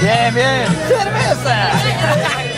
Bien, bien. Cerveza.